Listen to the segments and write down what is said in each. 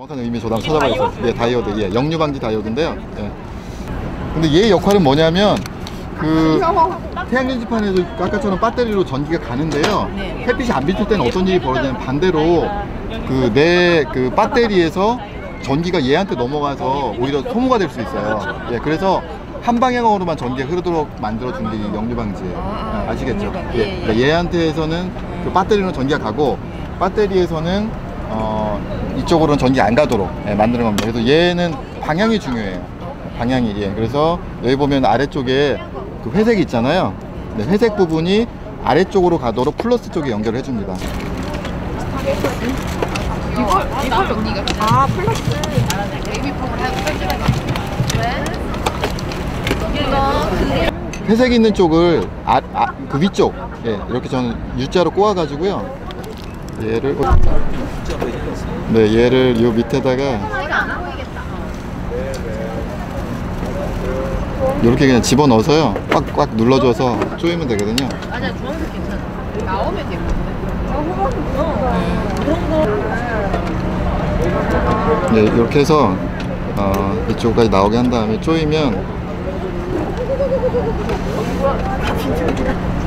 정확한 의미 저도 한번 찾아봐야겠어요. 예, 다이오드. 예, 역류 방지 다이오드인데요. 예. 근데 얘 역할은 뭐냐면 그 태양전지판에도 아까처럼 배터리로 전기가 가는데요. 네. 햇빛이 안 비칠 때는 어떤 일이 벌어지냐면 반대로 그내그 배터리에서 전기가 얘한테 넘어가서 오히려 소모가 될 수 있어요. 예, 그래서 한 방향으로만 전기가 흐르도록 만들어 준게이 역류 방지예요. 아, 아, 시겠죠. 예, 예, 예. 그러니까 얘한테서는 그 배터리는 전기가 가고 배터리에서는 어, 이쪽으로는 전기 안 가도록 예, 만드는 겁니다. 그래서 얘는 방향이 중요해요. 방향이 예. 그래서 여기 보면 아래쪽에 그 회색이 있잖아요. 네, 회색 부분이 아래쪽으로 가도록 플러스 쪽에 연결을 해줍니다. 이걸 이걸 언니가 아 플러스 베이비폼을 하고 회색 있는 쪽을 아, 아, 그 위쪽 예, 이렇게 저는 U자로 꼬아가지고요. 얘를 네 얘를 요 밑에다가 이렇게 그냥 집어 넣어서요. 꽉꽉 눌러줘서 조이면 되거든요. 맞아 주황색 괜찮아. 나오면 되거든 네 이렇게 해서 어, 이쪽까지 나오게 한 다음에 조이면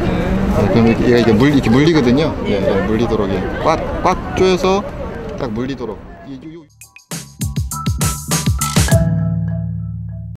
네, 그럼 이렇게, 얘가 이게 물 이렇게 물리거든요. 예, 예, 물리도록 꽉꽉 조여서 딱 물리도록.